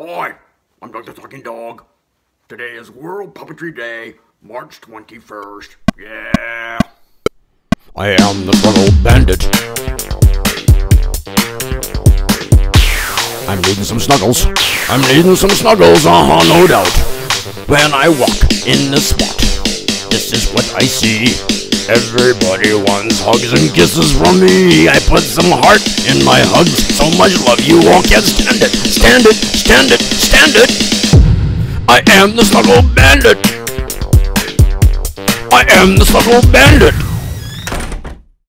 Hi, I'm Doug the Talking Dog. Today is World Puppetry Day, March 21st. Yeah. I am the Snuggle Bandit. I'm needing some snuggles. I'm needing some snuggles, uh huh, no doubt. When I walk in the spot, this is what I see. Everybody wants hugs and kisses from me. I put some heart in my hugs, so much love you all can't stand it. Stand it, stand it, stand it. I am the Snuggle Bandit. I am the Snuggle Bandit.